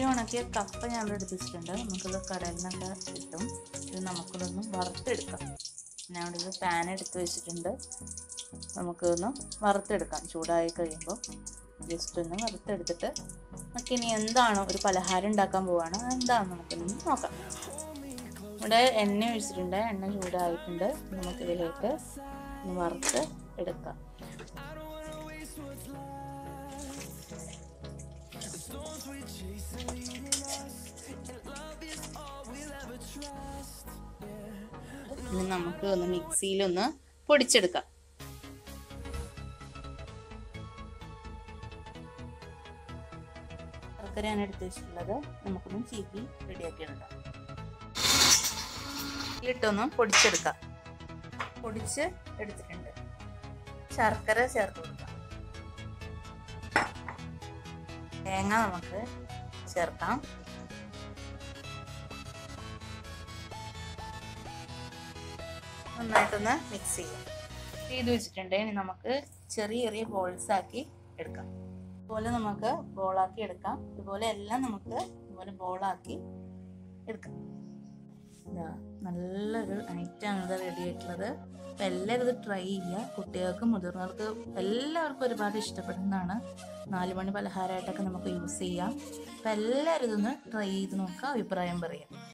വെട്ടി ഉണക്കിയ കപ്പ ഞാൻ ഇവിടെ എടുത്തിട്ടുണ്ട്. നമുക്കിത് കടയിൽ നിന്നൊക്കെ കിട്ടും. ഇത് നമുക്കിതൊന്ന് വറുത്തെടുക്കാം. ഞാൻ ഇവിടെ ഒരു പാൻ എടുത്ത് വെച്ചിട്ടുണ്ട്. നമുക്കിതൊന്ന് വറുത്തെടുക്കാം. ചൂടായി കഴിയുമ്പോൾ ജസ്റ്റ് ഒന്ന് വറുത്തെടുത്തിട്ട് നമുക്ക് ഇനി എന്താണോ ഒരു പലഹാരം ഉണ്ടാക്കാൻ പോവാണ് എന്താണെന്ന് നമുക്കൊന്ന് നോക്കാം. ഇവിടെ എണ്ണ ഒഴിച്ചിട്ടുണ്ട്. എണ്ണ ചൂടായിട്ടുണ്ട്. നമുക്കിതിലേക്ക് ഒന്ന് വറുത്ത് എടുക്കാം. ഇനി നമുക്ക് ഒന്ന് മിക്സിയിലൊന്ന് പൊടിച്ചെടുക്കാം. ശർക്കരയാണ് എടുത്ത് വെച്ചിട്ടുള്ളത് നമുക്കൊന്ന് ചീക്കി റെഡിയാക്കി എടുക്കാം ഇട്ടൊന്ന് പൊടിച്ചെടുക്കാം. പൊടിച്ച് എടുത്തിട്ടുണ്ട്. ശർക്കര ചേർത്ത് കൊടുക്കാം. തേങ്ങ നമുക്ക് ചേർക്കാം. നന്നായിട്ടൊന്ന് മിക്സ് ചെയ്യാം. ചെയ്ത് വെച്ചിട്ടുണ്ട്. ഇനി നമുക്ക് ചെറിയ ചെറിയ ബോൾസ് ആക്കി എടുക്കാം. ഇതുപോലെ നമുക്ക് ബോളാക്കി എടുക്കാം. ഇതുപോലെ എല്ലാം നമുക്ക് ഇതുപോലെ ബോളാക്കി എടുക്കാം. നല്ലൊരു ഐറ്റമാണ് ഇത് റെഡി ആയിട്ടുള്ളത്. അപ്പം എല്ലാവരും ഇത് ട്രൈ ചെയ്യുക. കുട്ടികൾക്കും മുതിർന്നവർക്കും എല്ലാവർക്കും ഒരുപാട് ഇഷ്ടപ്പെടുന്നതാണ്. നാല് മണി പലഹാരമായിട്ടൊക്കെ നമുക്ക് യൂസ് ചെയ്യാം. അപ്പം എല്ലാവരും ഇതൊന്ന് ട്രൈ ചെയ്ത് നോക്കുക അഭിപ്രായം പറയാം